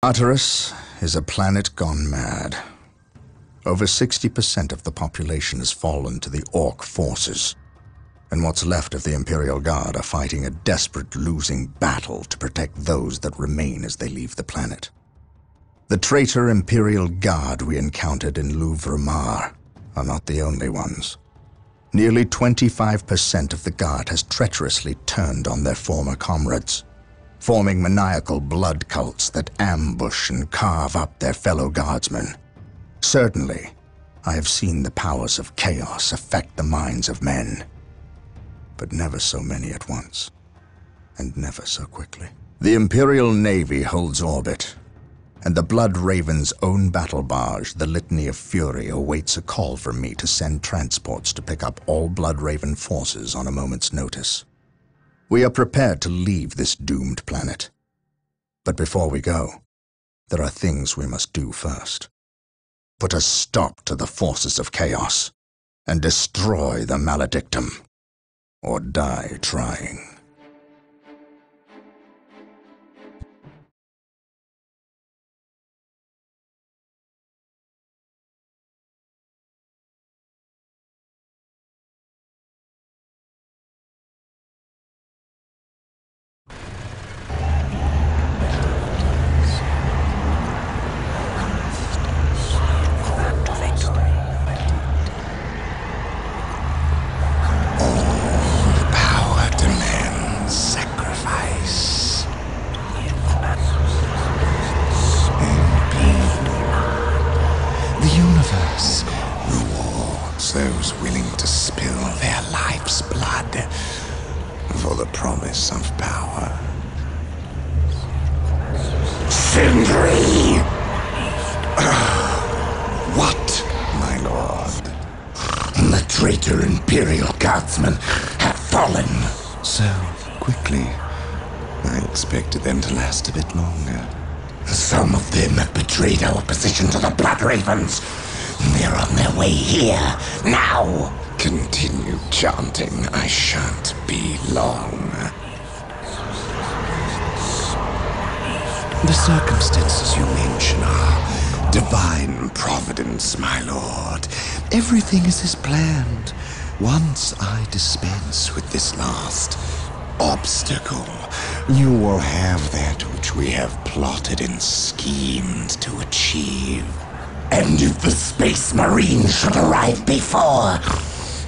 Tartarus is a planet gone mad. Over 60% of the population has fallen to the Ork forces, and what's left of the Imperial Guard are fighting a desperate losing battle to protect those that remain as they leave the planet. The traitor Imperial Guard we encountered in Louvre-Amarr are not the only ones. Nearly 25% of the Guard has treacherously turned on their former comrades forming maniacal blood cults that ambush and carve up their fellow guardsmen. Certainly, I have seen the powers of chaos affect the minds of men, but never so many at once, and never so quickly. The Imperial Navy holds orbit, and the Blood Raven's own battle barge, the Litany of Fury, awaits a call from me to send transports to pick up all Blood Raven forces on a moment's notice. We are prepared to leave this doomed planet. But before we go, there are things we must do first. Put a stop to the forces of chaos and destroy the Maledictum, or die trying. Betrayed our position to the Blood Ravens. They're on their way here, now. Continue chanting. I shan't be long. The circumstances you mention are divine providence, my lord. Everything is as planned. Once I dispense with this last obstacle, you will have that which we have plotted and schemed to achieve. And if the Space Marine should arrive before,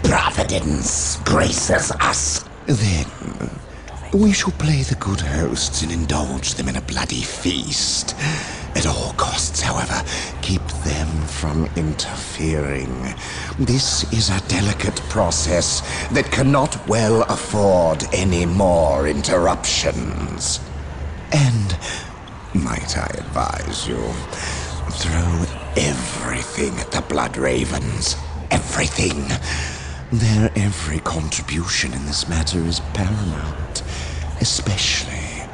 Providence graces us. Then we shall play the good hosts and indulge them in a bloody feast. At all costs, however, keep them from interfering. This is a delicate process that cannot well afford any more interruptions. And, might I advise you, throw everything at the Blood Ravens. Everything. Their every contribution in this matter is paramount, especially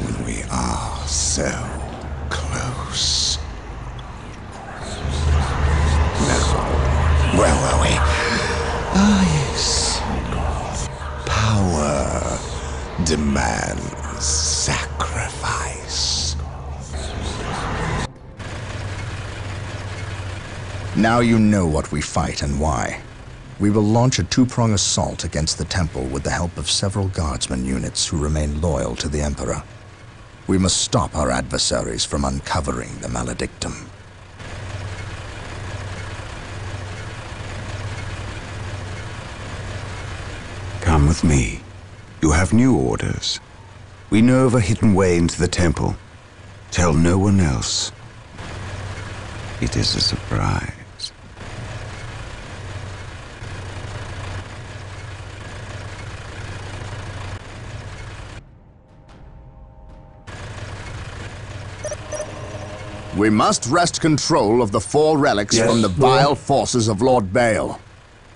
when we are so close. Now, where were we? Ah, yes. Power demands Now you know what we fight and why. We will launch a two-prong assault against the temple with the help of several guardsman units who remain loyal to the Emperor. We must stop our adversaries from uncovering the Maledictum. Come with me. You have new orders. We know of a hidden way into the temple. Tell no one else. It is a surprise. We must wrest control of the four relics Yes, from the vile forces of Lord Bale.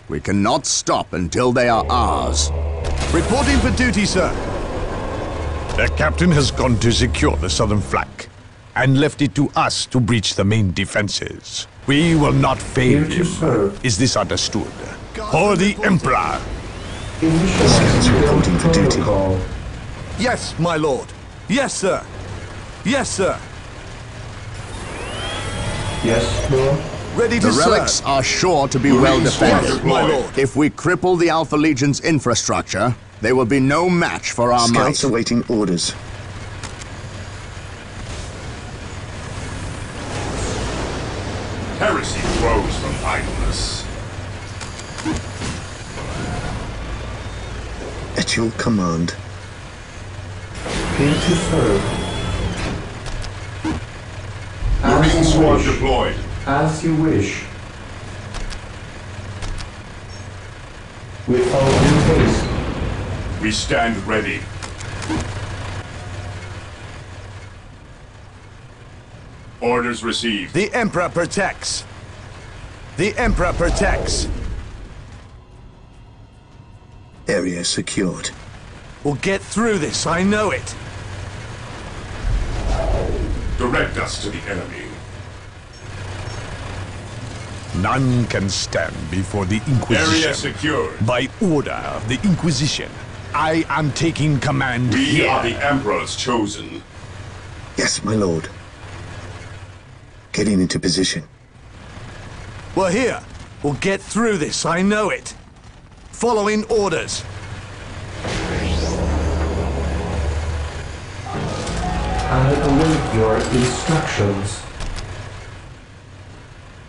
We cannot stop until they are ours. Reporting for duty, sir. The captain has gone to secure the southern flank and left it to us to breach the main defenses. We will not fail Here to him. serve. Is this understood? For the Emperor. Scouts reporting for duty. Yes, my lord. Yes, sir. Yes, sir. Yes, Lord. Ready to The relics serve. are sure to be well defended. My lord. If we cripple the Alpha Legion's infrastructure, they will be no match for our Scouts might. awaiting orders. Heresy grows from idleness. At your command. Here to serve. Marine As you squad wish. deployed. As you wish. With all due haste. We stand ready. Orders received. The Emperor protects. The Emperor protects. Area secured. We'll get through this, I know it. Direct us to the enemy. None can stand before the Inquisition. Area secured. By order of the Inquisition, I am taking command We here. are the Emperor's chosen. Yes, my lord. Getting into position. We're here. We'll get through this, I know it. Following orders. I await your instructions.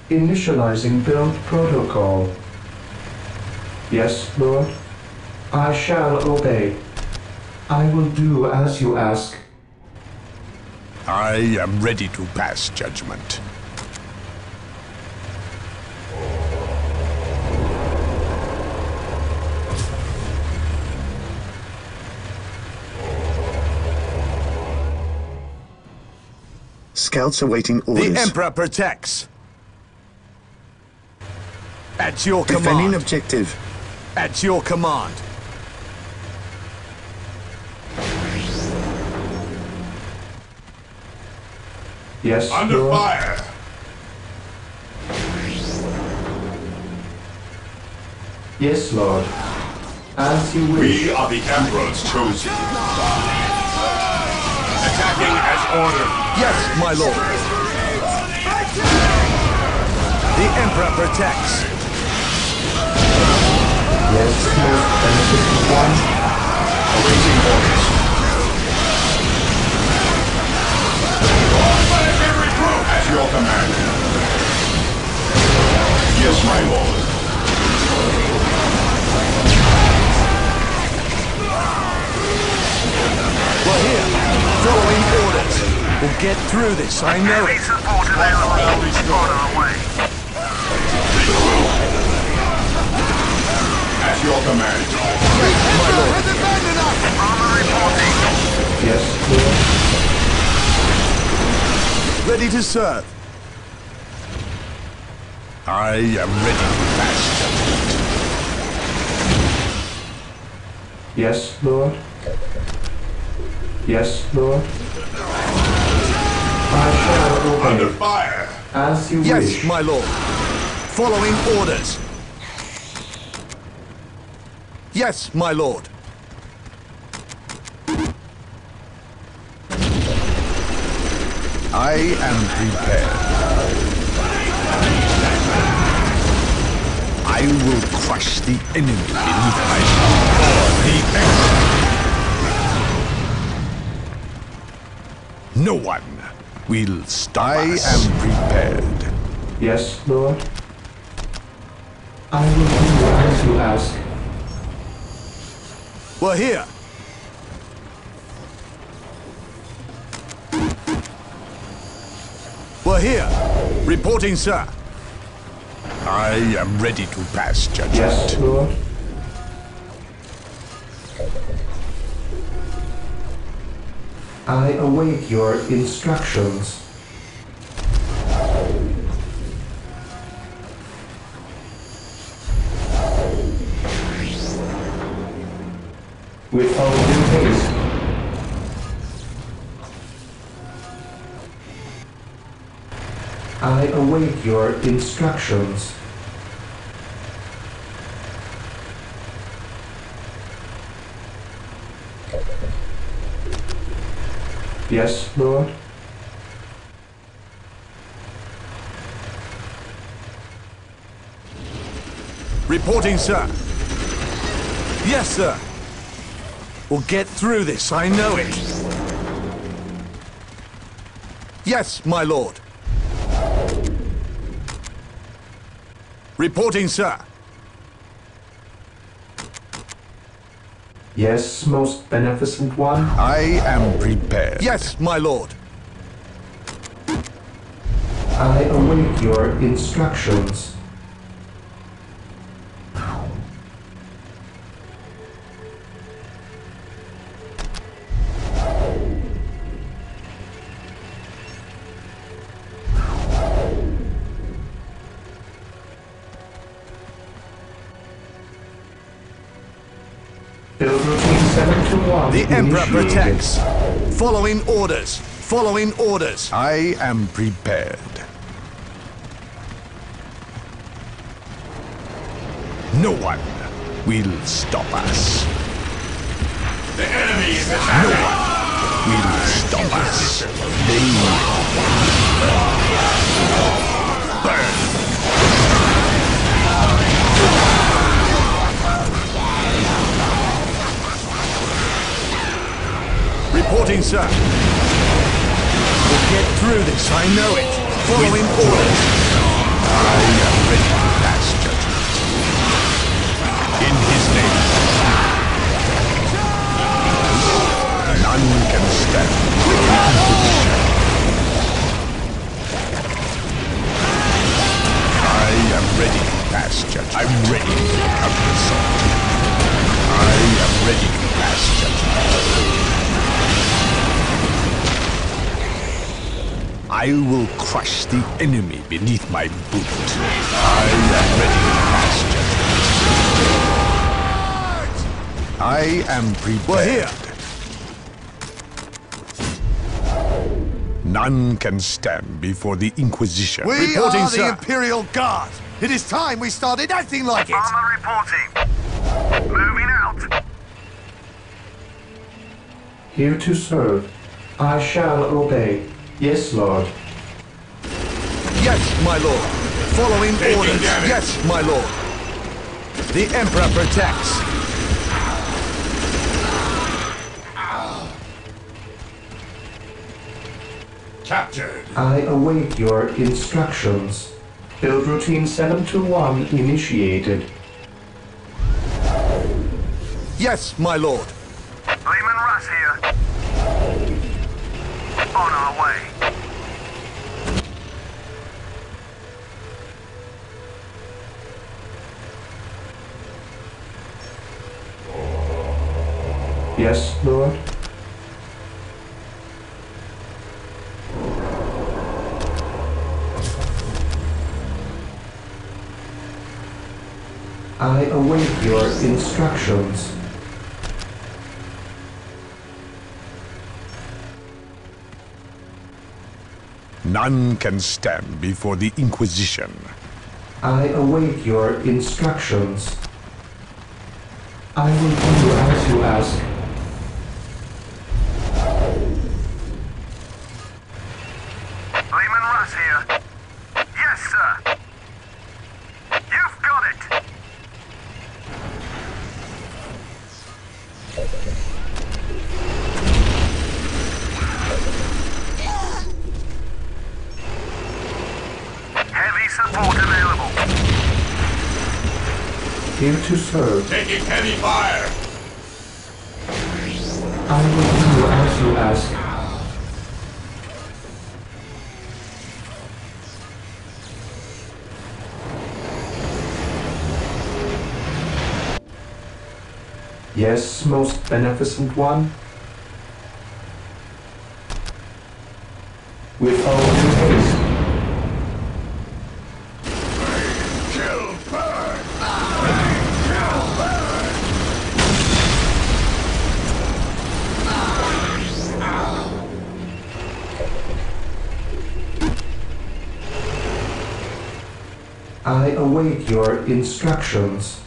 Initializing build protocol. Yes, Lord. I shall obey. I will do as you ask. I am ready to pass judgment. Scouts awaiting orders. The Emperor protects. At your Defending command. objective. At your command. Yes, Under Lord. fire. Yes, Lord. As you wish. We are the Emperor's chosen. Attacking as ordered. Yes, my lord. The Emperor protects. Yes, most beneficent one. Awaiting orders. At your command. Yes, my lord. We're here. Following orders. We'll get through this, I know it. At your command. My lord. Yes, Lord. Ready to serve. I am ready to pass judgment. Yes, Lord. Yes, Lord. I shall Under fire. As you Yes, wish. my lord. Following orders. Yes, my lord. I am prepared. I will crush the enemy beneath my. The No one will stop I us. am prepared. Yes, Lord. I will do as you ask. We're here. We're here. Reporting, sir. I am ready to pass judgment. Yes, Lord. I await your instructions. with found new things. I await your instructions. Yes, Lord? Reporting, sir. Yes, sir. We'll get through this, I know it. Yes, my lord. Reporting, sir. Yes, most beneficent one. I am prepared. Yes, my lord. I await your instructions. Emperor initiated. protects. Following orders. Following orders. I am prepared. No one will stop us. The enemy is No attacking! one will stop us. They burn. Reporting, sir. We'll get through this, I know it. Following orders. I am ready to pass judgment. In his name. None can stand I will crush the enemy beneath my boot. I am ready to pass judgment. I am prepared. We're here. None can stand before the Inquisition. We Reporting, are the sir. Imperial Guard. It is time we started acting like it. Armor reporting. Moving out. Here to serve. I shall obey. Yes, Lord. Yes, my lord. Following Taking orders. damage. Yes, my lord. The Emperor protects. Captured! I await your instructions. Build routine 721 initiated. Yes, my lord. Leman Russ here. On our way. Yes, Lord. I await your instructions. None can stand before the Inquisition. I await your instructions. I will do as you ask. Leman Russ here. Yes, sir. You've got it. Heavy support available. Here to serve. Taking heavy fire! I will do as you ask. Yes, most beneficent one. Instructions.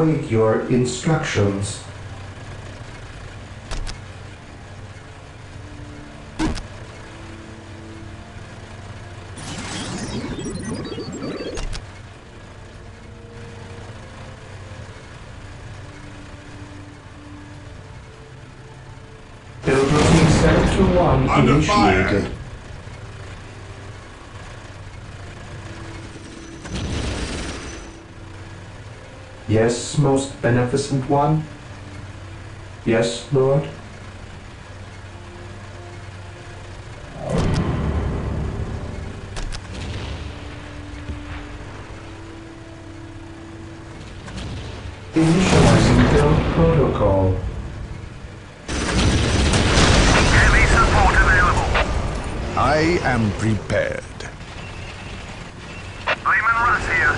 Await your instructions. Build routine Sector 1 Under fire. initiated. Yes, most beneficent one? Yes, Lord? Initializing build protocol. Heavy support available. I am prepared. Leman Russ here.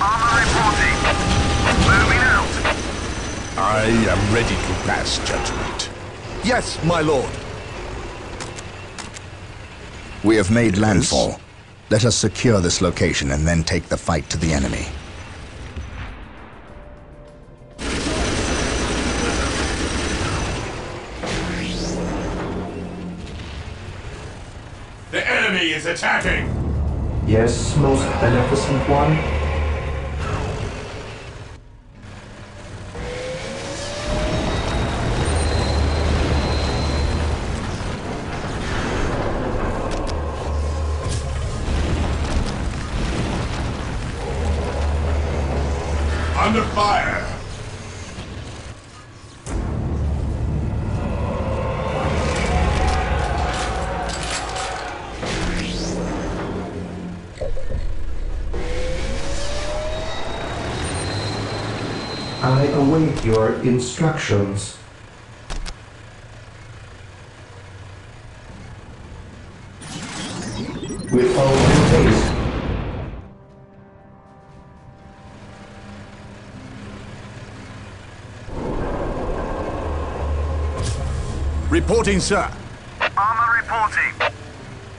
Armor reporting. Moving out. I am ready to pass judgment. Yes, my lord. We have made landfall. Let us secure this location and then take the fight to the enemy. The enemy is attacking! Yes, most beneficent one? Instructions. With all due haste, Reporting, sir. Armor reporting.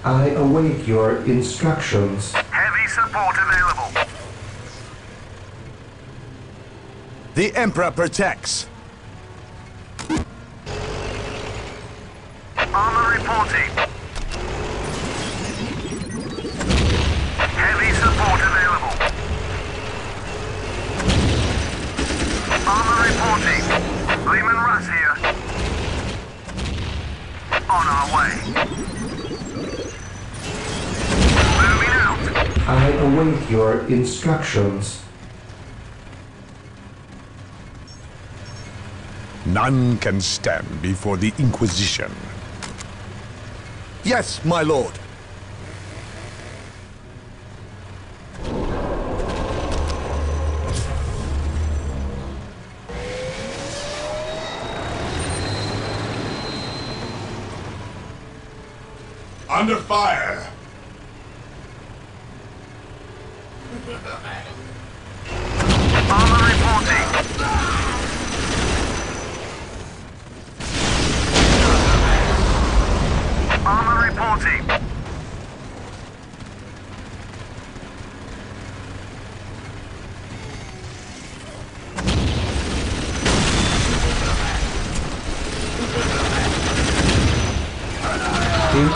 I await your instructions. Heavy support available. The Emperor protects. Armor reporting. Heavy support available. Armor reporting. Leman Russ here. On our way. Moving out. I await your instructions. None can stand before the Inquisition. Yes, my lord. Under fire!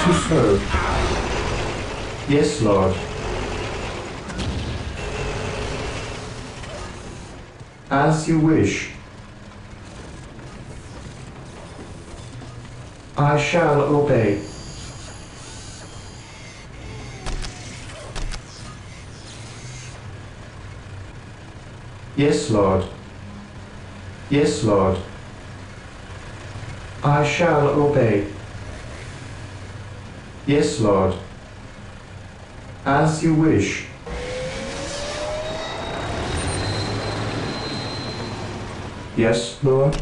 Into serve. Yes, Lord. As you wish. I shall obey. Yes, Lord. Yes, Lord. I shall obey. Yes, Lord. As you wish. Yes, Lord.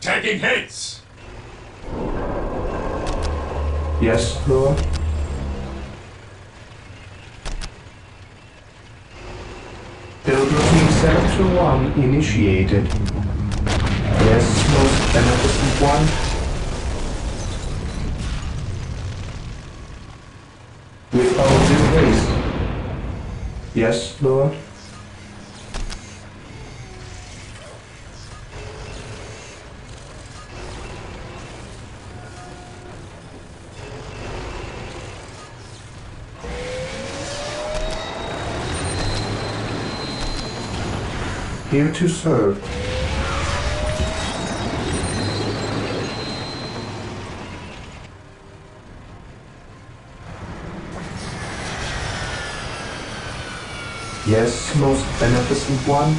Taking hits! Yes, Lord. Build routine 721 initiated. Yes, most beneficent one. With all due haste. Yes, Lord. Here to serve. Yes, most beneficent one.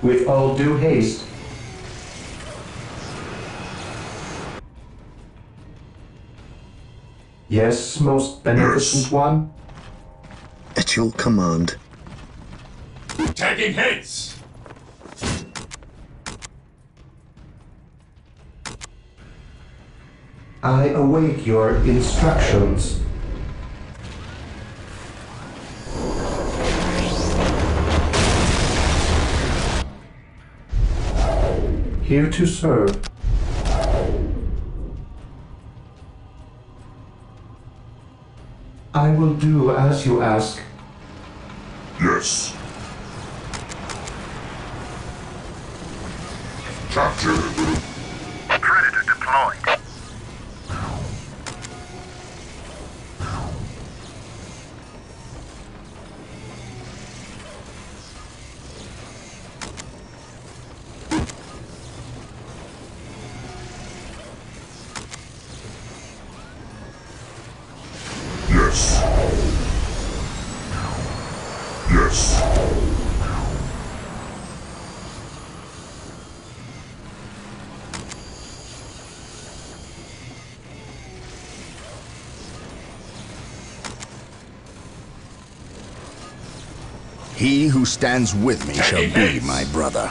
With all due haste. Yes, most beneficent one. At your command. Taking hits! I await your instructions. Here to serve. I will do as you ask. Yes. Capture. Who stands with me shall be my brother.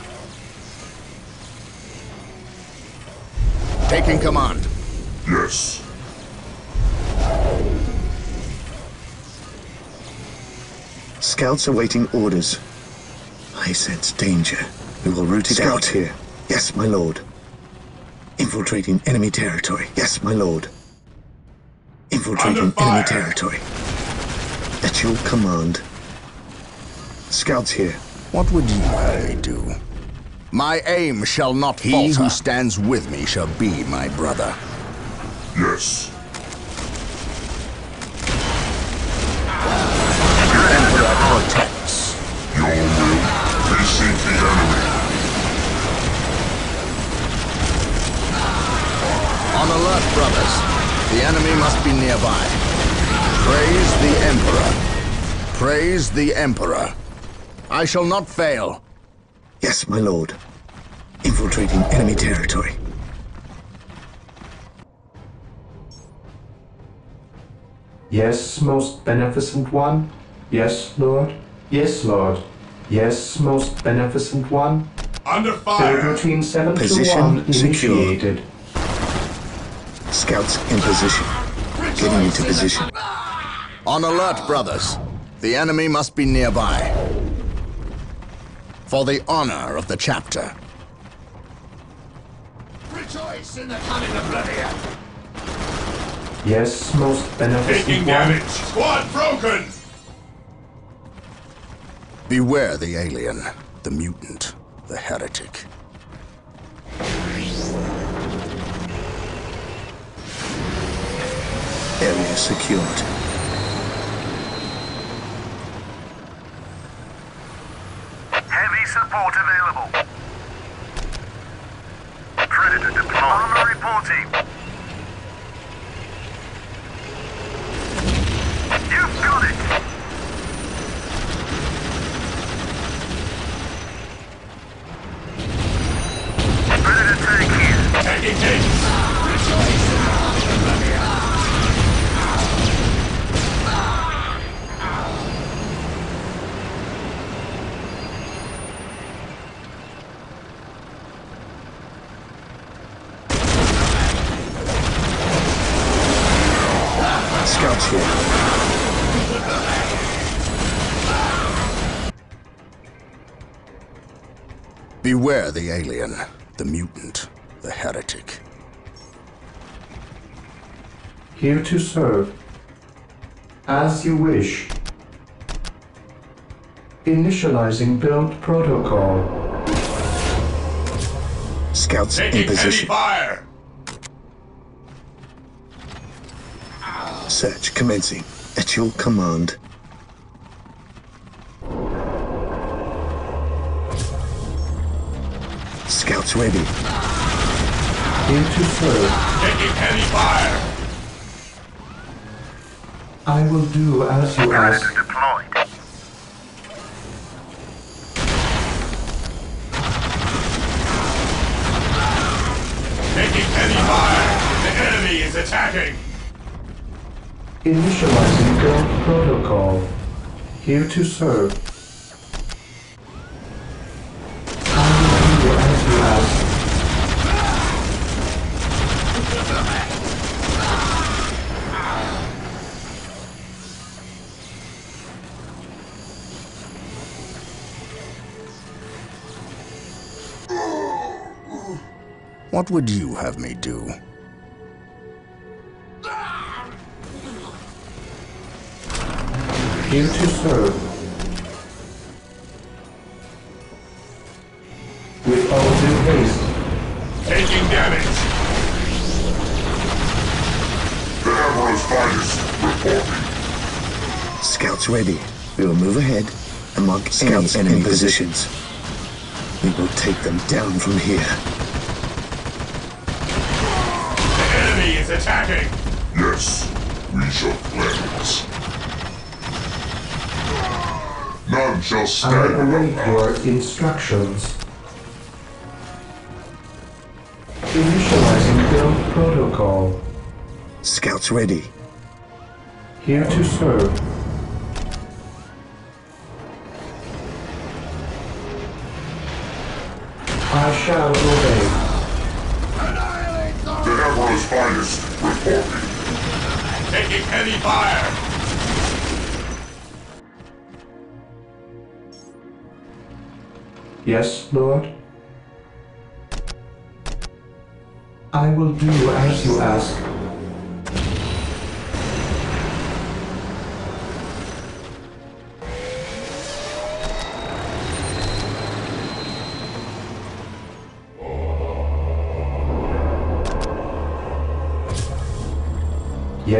Taking command. Yes. Scouts awaiting orders. I sense danger. We will root it out here. Yes, my lord. Infiltrating enemy territory. Yes, my lord. Infiltrating enemy territory. At your command. Scouts here. What would you me do? My aim shall not he falter. He who stands with me shall be my brother. Yes. The Emperor protects. Your will. The enemy. On alert, brothers. The enemy must be nearby. Praise the Emperor. Praise the Emperor. I shall not fail. Yes, my lord. Infiltrating enemy territory. Yes, most beneficent one. Yes, Lord. Yes, Lord. Yes, most beneficent one. Under fire. routine 7 to Position 1 secure. initiated. Scouts in position. Getting into position. On alert, brothers. The enemy must be nearby. For the honor of the chapter. Rejoice in the coming oblivion. Yes, most beneficent Taking damage. Squad broken. Beware the alien, the mutant, the heretic. Area secured. Heavy support available. Predator deployed. Armor reporting. You've got it. Beware the alien, the mutant, the heretic. Here to serve. As you wish. Initializing build protocol. Scouts in Taking heavy position. fire! Search commencing. At your command. Scouts ready. Here to. Taking heavy fire! I will do as you Predator ask. deployed. Taking heavy fire! The enemy is attacking! Initializing build protocol. Here to serve. What would you have me do? Here to serve. With all due haste. Taking damage! The Emperor's finest reporting. Scouts ready. We will move ahead and mark Scouts enemy, enemy positions. We will take them down from here. The enemy is attacking! Yes, we shall cleanse. None shall I stand await above your instructions. Initializing build protocol. Scouts ready. Here to serve. I shall obey. Annihilate the Emperor's finest Taking heavy fire! Yes, Lord? I will do as you ask.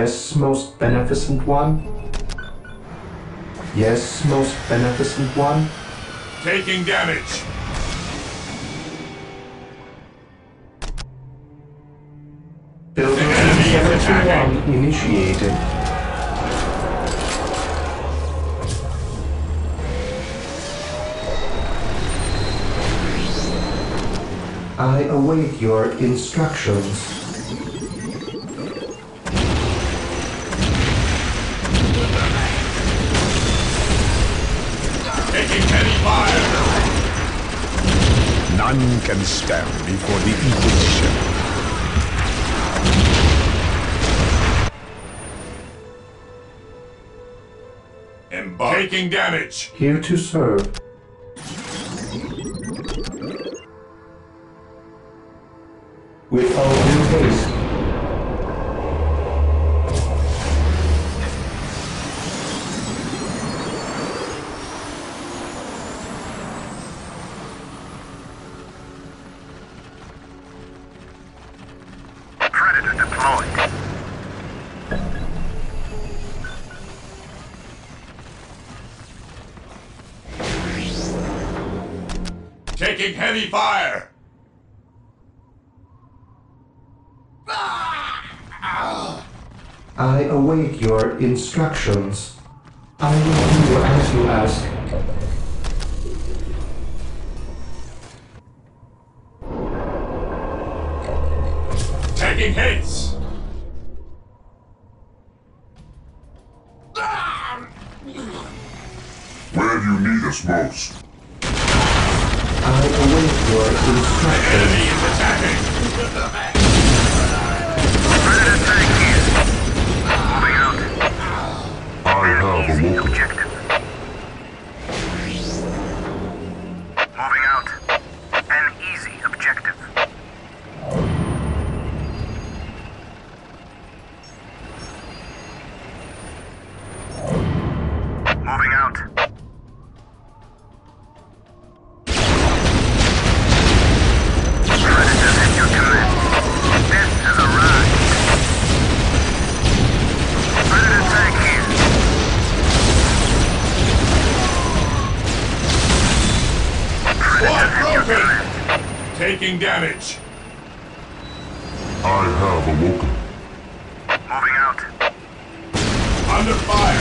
Yes, most beneficent one? Yes, most beneficent one? Taking damage! Building is 71 initiated. I await your instructions. Can stand before the Inquisition. Embark. Taking damage! Here to serve. Predator. Taking heavy fire! I await your instructions. I will do as you ask. under fire.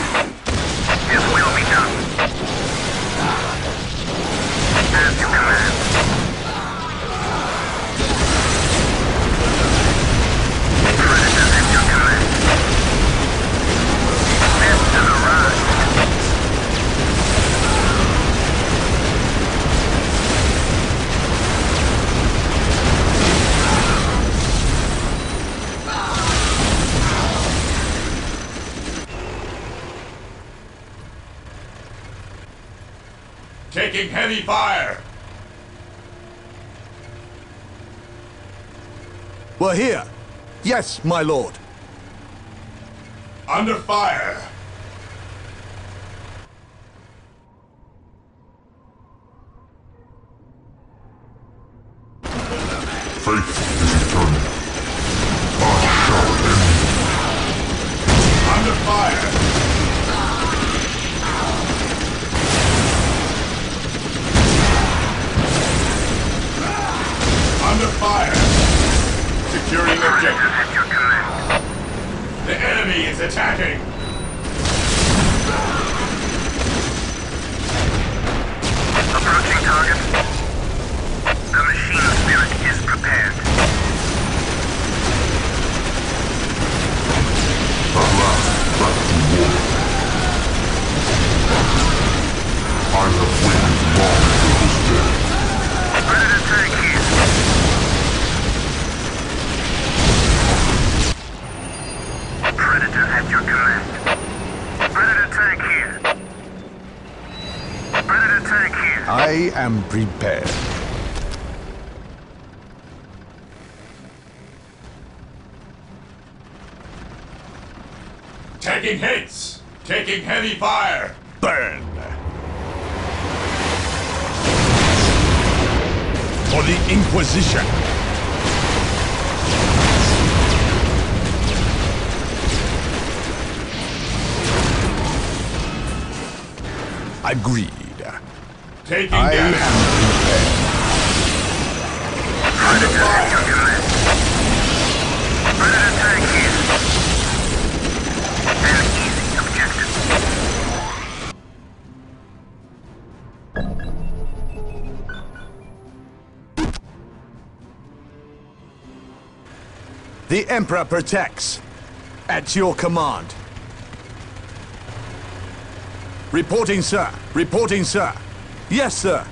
taking heavy fire. We're here. Yes, my lord. Under fire. Faith. am prepared. Taking hits! Taking heavy fire! Burn! For the Inquisition! Agreed. The Emperor protects. At your command. Reporting, sir. Reporting, sir. Yes, sir.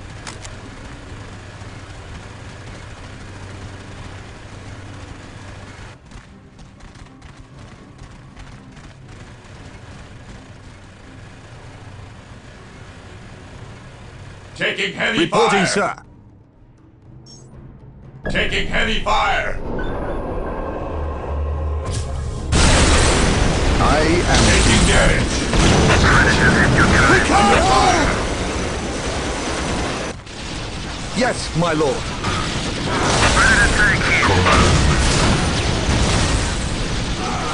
Taking heavy Reporting, fire. sir. Taking heavy fire. I am taking damage. Quick, Yes, my lord.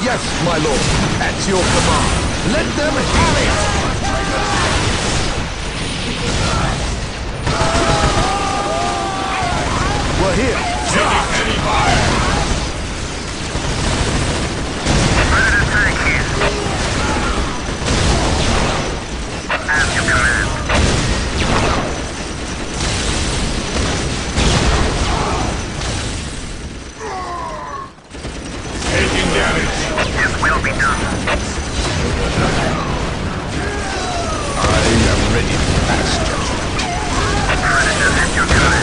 Yes, my lord. At your command. Let them have it. We're here. I am ready to pass I am ready to judge you.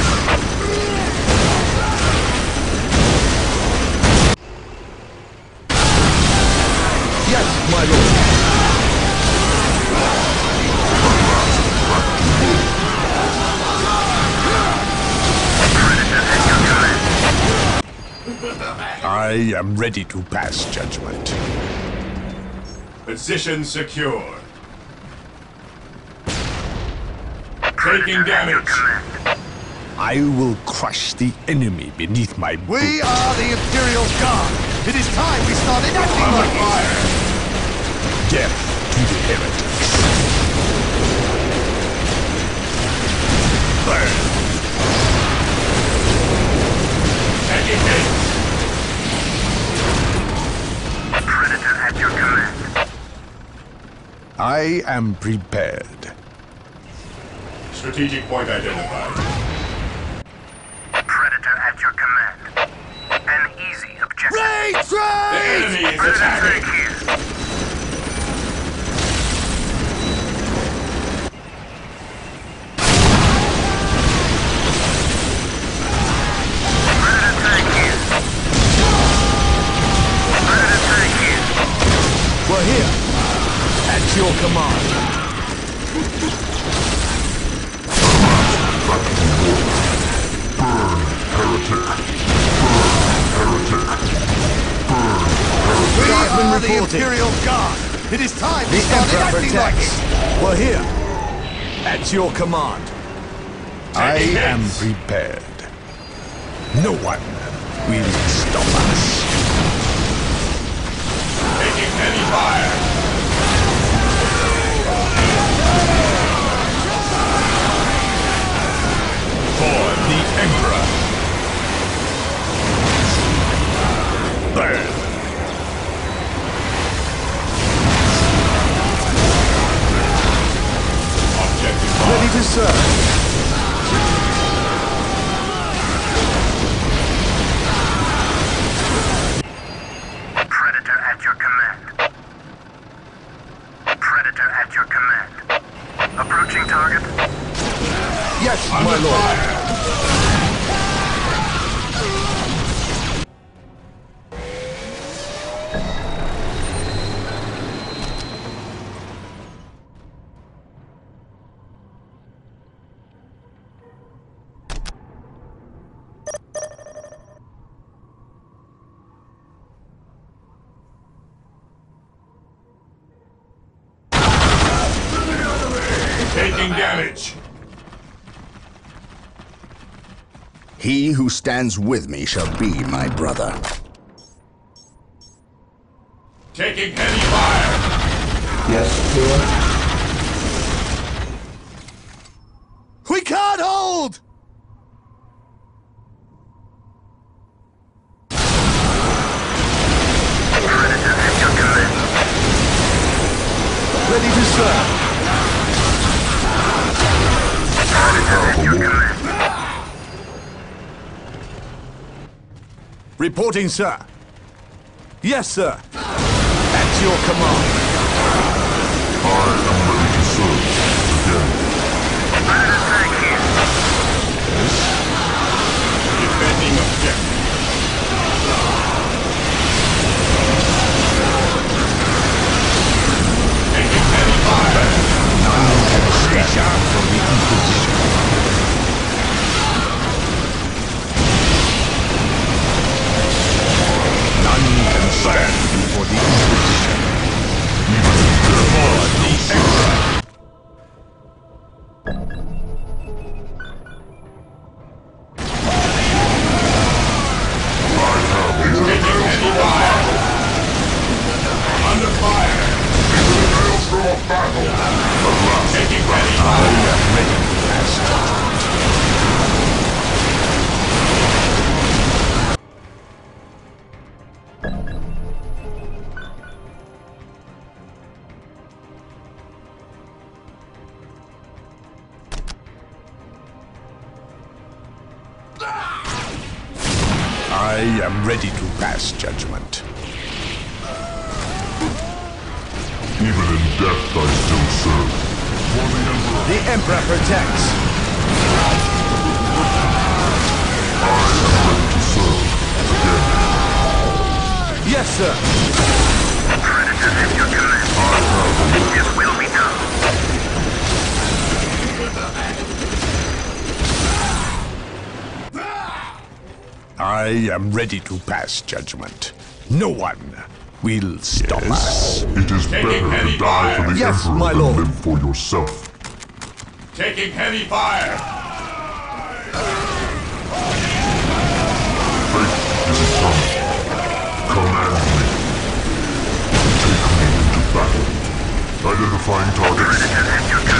Yes, my lord. I am ready to pass judgment. Position secure. Taking damage. I will crush the enemy beneath my boot. We are the Imperial Guard. It is time we started acting Under like it. fire. Death to the heretics. I am prepared. Strategic point identified. Predator at your command. An easy objective. The enemy is attacking. At your command. We Guardsmen are the reporting. Imperial Guard. It is time we The started Emperor acting like protects. it. We're here. At your command. I am prepared. No one will stop us. Taking heavy fire. For the Emperor. Burn. Objective Ready to serve. Predator at your command. Predator at your command. Approaching target. Yes, my lord. fire. Stands with me shall be my brother. Taking heavy fire. Yes, Lord. Reporting, sir. Yes, sir. At your command. I am ready to serve. Again. Defending objective. Taking heavy fire. Stay sharp for the Inquisition. Am ready to pass judgment. No one will stop us. It is better heavy to die for the Yes, Emperor my than lord. live for yourself. Taking heavy fire. Fate is eternal. Command me. Take me into battle. Identifying targets.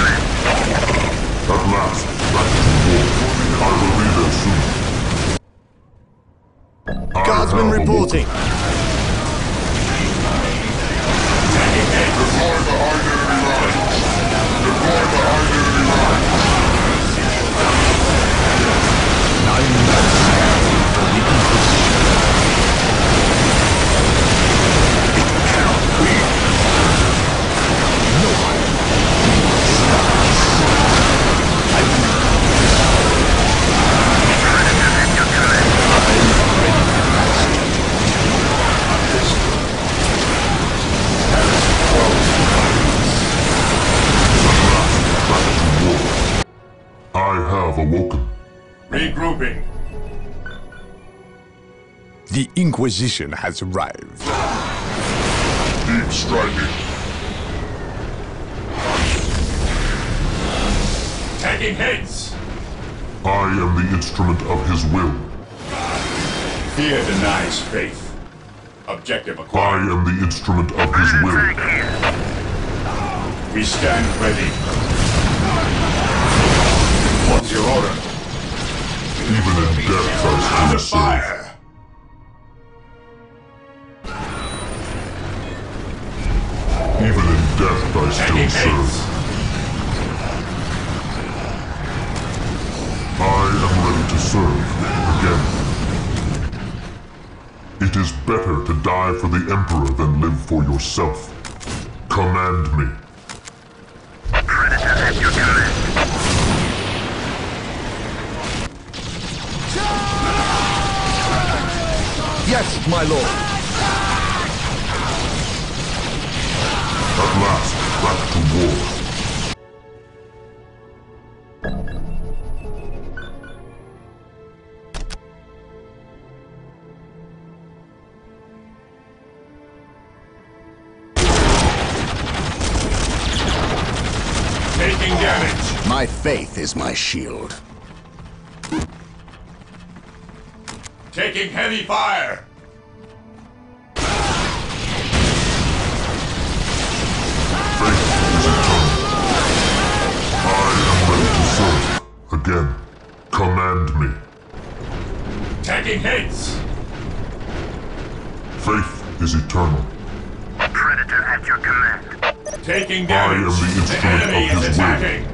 Reporting. The Inquisition has arrived. Deep striking. Taking hits. I am the instrument of his will. Fear denies faith. Objective acquired. I am the instrument of his will. We stand ready. What's your order? Even in death I Under still serve. Death I still serve. I am ready to serve again. It is better to die for the Emperor than live for yourself. Command me. Predator at your command. Yes, my lord. To war. Taking damage. My faith is my shield. Taking heavy fire. Again. Command me. Taking hits. Faith is eternal. Predator at your command. Taking damage. I am damage. the The enemy of is his will. attacking.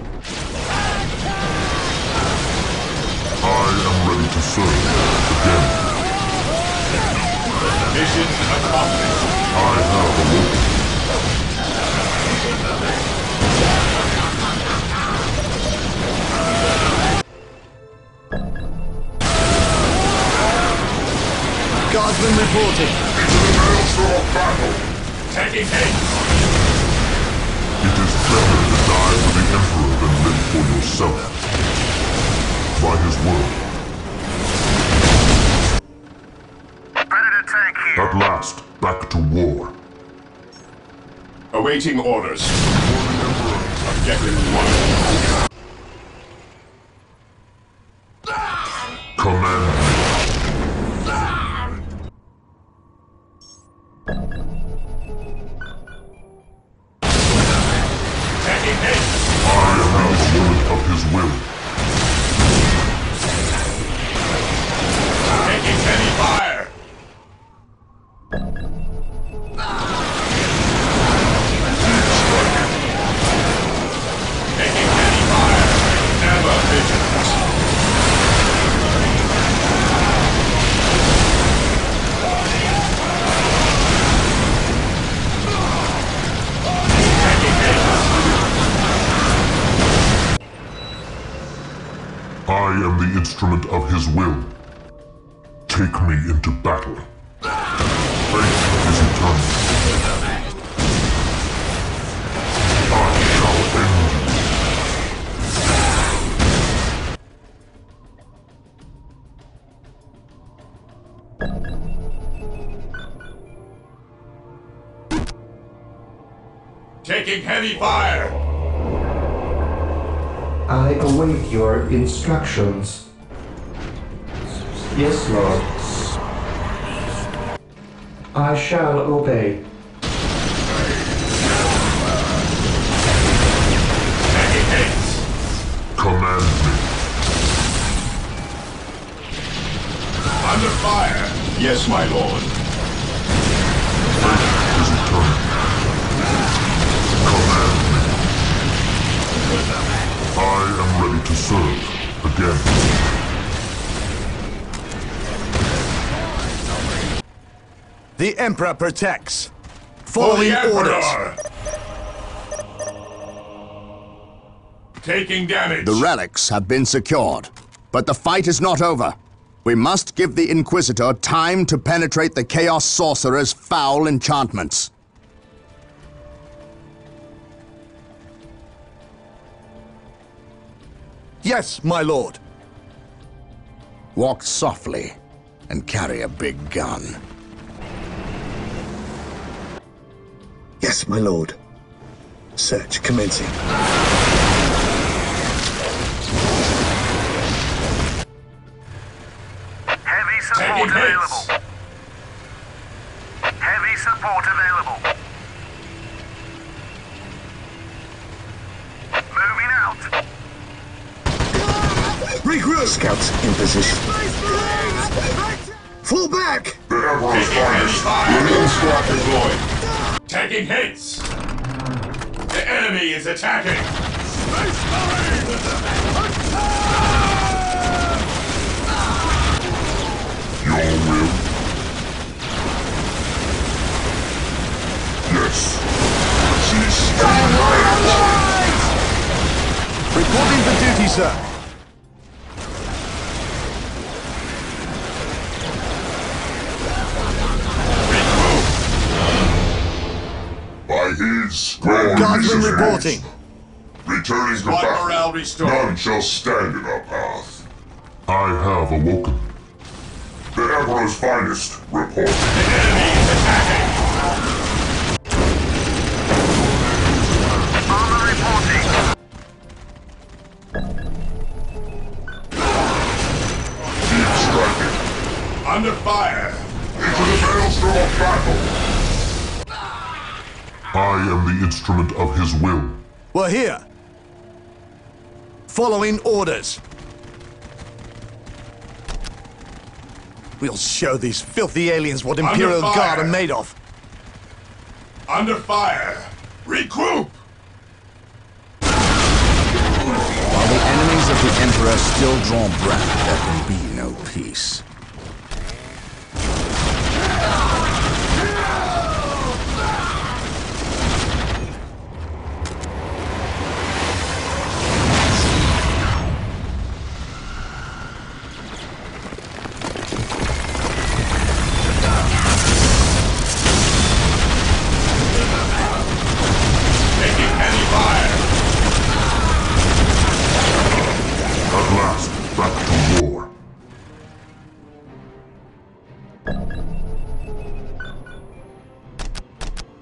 I am ready to serve again. Mission accomplished. I have awoken. Guardsmen reporting. Into the battle. It is better to die for the Emperor than live for yourself. By his word. Predator tank here. At last, back to war. Awaiting orders. Objective 1. Instrument of his will. Take me into battle. Fate is eternal. I shall end you. Taking heavy fire! I await your instructions. Yes, Lord. I shall obey. Taking! Command me. Under fire! Yes, my lord. Fate is eternal. Command me. I am ready to serve again. The Emperor protects. For the Following orders. Taking damage. The relics have been secured, but the fight is not over. We must give the Inquisitor time to penetrate the Chaos Sorcerer's foul enchantments. Yes, my lord. Walk softly and carry a big gun. Yes, my lord. Search commencing. Heavy support Taking available. Heavy support available. Moving out. Regroup! Scouts in position. Fall back! The Emperor's Taking heavy finest. fire! Remain squad deployed. Taking hits! The enemy is attacking! Space Marine! Attack! Your will? Yes. She's Reporting for duty, sir. By his grand Guardsman reporting. Returning to Squad battle. morale restored. None shall stand in our path. I have awoken. The Emperor's finest report. The enemy is attacking! I am the instrument of his will. We're here. Following orders. We'll show these filthy aliens what Imperial. Guard are made of. Under fire! Regroup! While the enemies of the Emperor still draw breath, there can be no peace.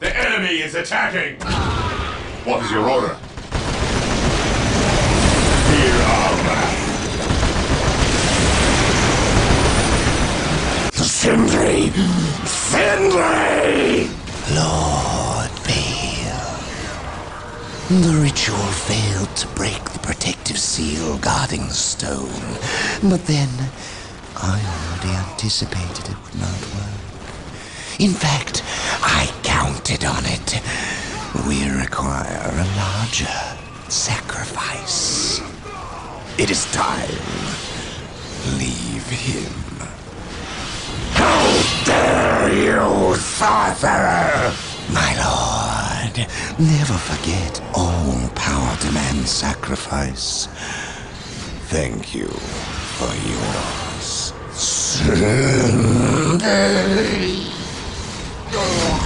The enemy is attacking! What is your order? Fear our wrath! Sindri! Sindri! Lord Bale. The ritual failed to break the protective seal guarding the stone. But then, I already anticipated it would not work. In fact, I counted on it. We require a larger sacrifice. It is time. Leave him. How dare you, sorcerer! My lord, never forget all power demands sacrifice. Thank you never yours.